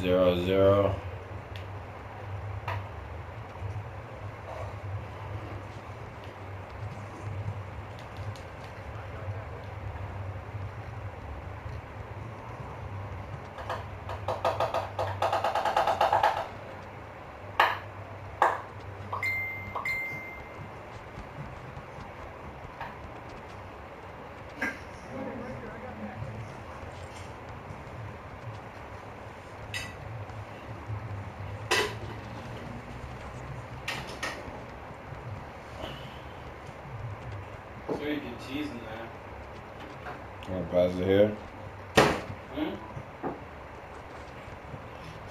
Zero zero. So you cheese in there. Want to pass it here? Hmm?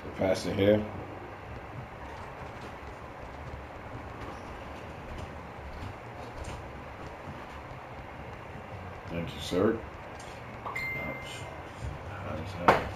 So pass it here. Thank you, sir. Ouch. How's that?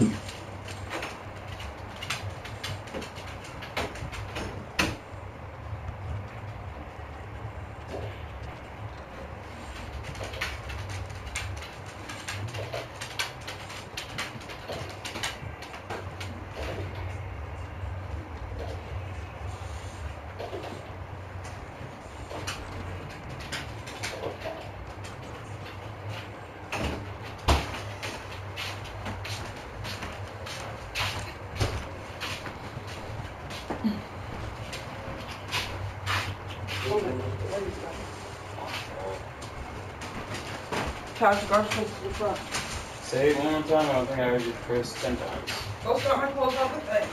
Yeah. Couch garage close to the front. Say it one more time. I don't think I heard you first ten times. Go start my clothes off with that.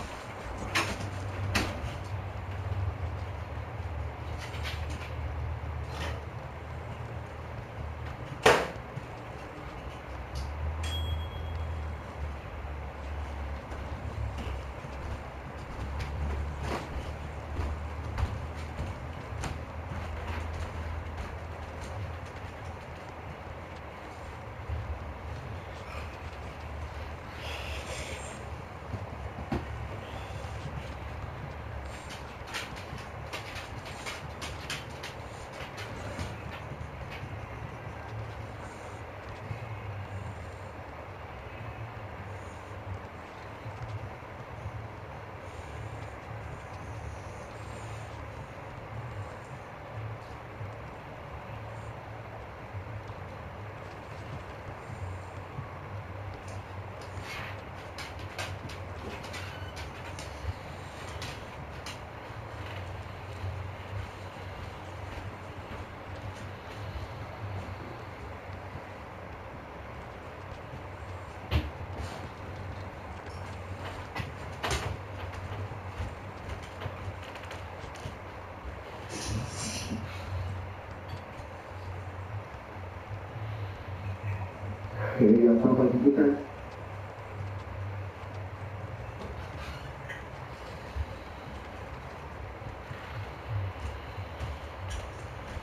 Okay, that sounds like a good time.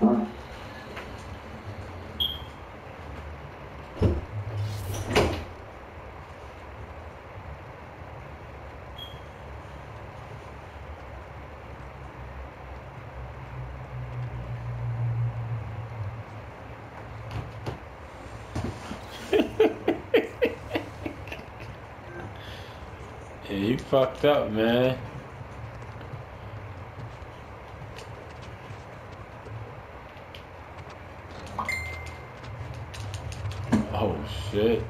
Huh? Yeah, you fucked up, man. Oh shit.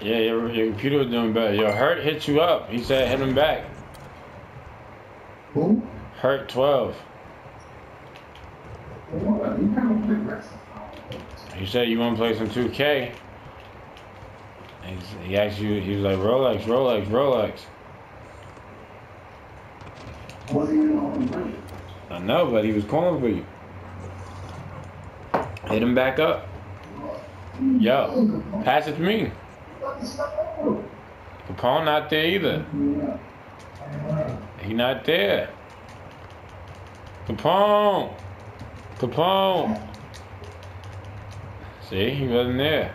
Yeah, your, your computer was doing better. Yo, Hurt hit you up. He said hit him back. Who? Hurt 12. You kind of big rest. He said you want to play some 2K. He's, he asked you. He was like Rolex, Rolex, Rolex. Wasn't even on money. I know, but he was calling for you. Hit him back up. Yo, pass it to me. Capone not there either. He not there. Capone. Capone. See, he wasn't there.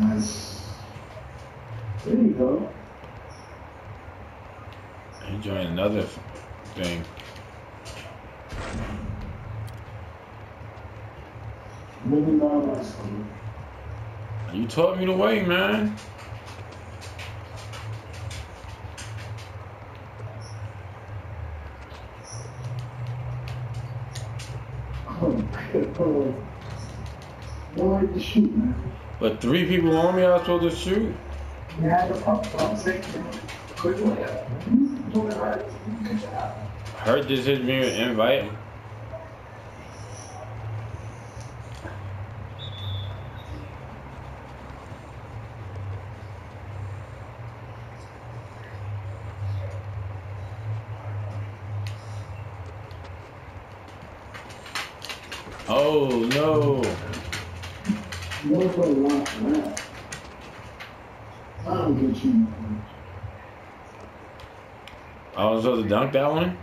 Nice. There you go. He joined another thing. Million dollars. You taught me the way, man. Oh, oh. Don't like to shoot, man. But three people on me, I was supposed to shoot. You had the pump from safety. Good way. Doing it right. Good job. Hurt just hit me with an invite. Oh no. You want to put a lot for that. I don't get you. I was supposed to dunk that one?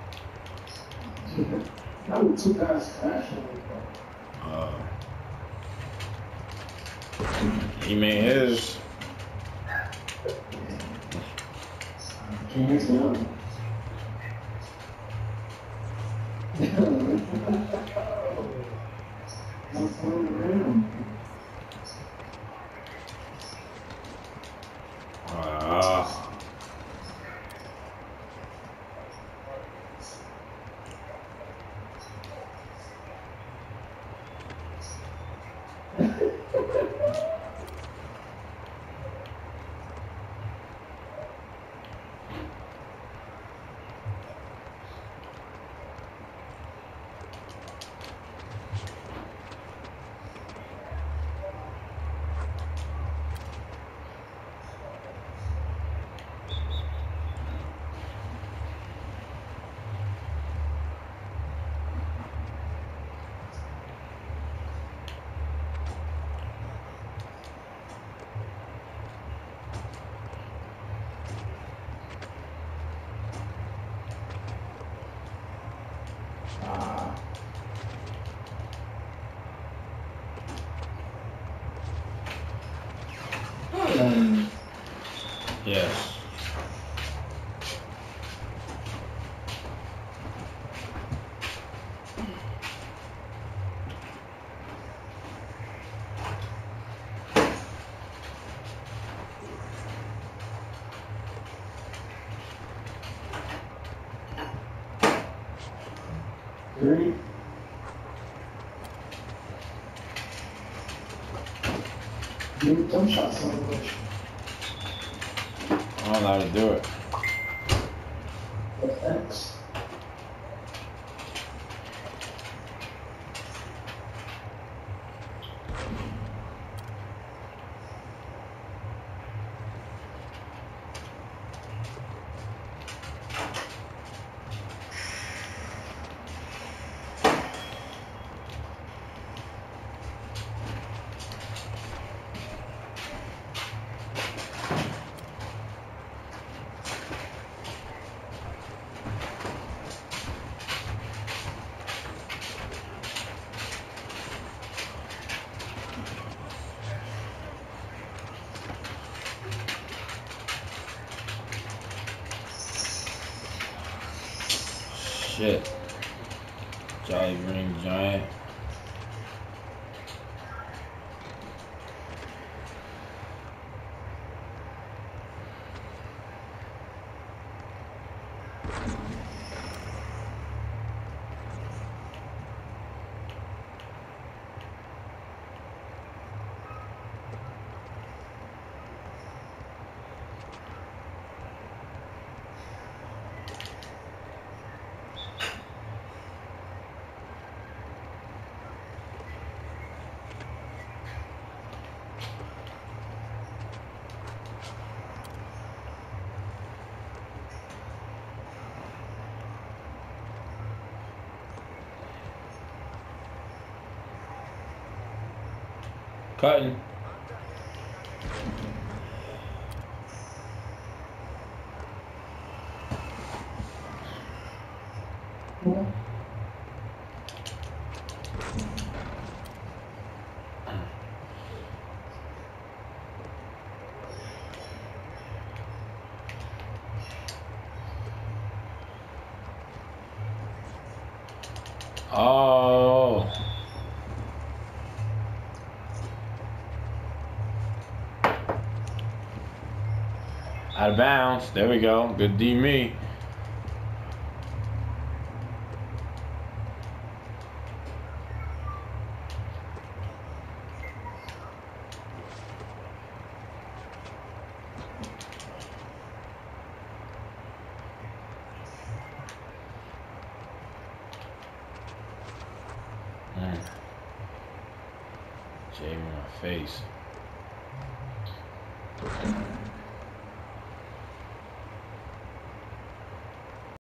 That was guys actually. Uh, he made his. Can't Gracias. 30. Give some shots on the bush. I don't know how to do it. That's X. shit. Jolly Green Giant. Cutting. Oh. Uh, Out of bounds. There we go. Good D me. Mm. Shaving my face.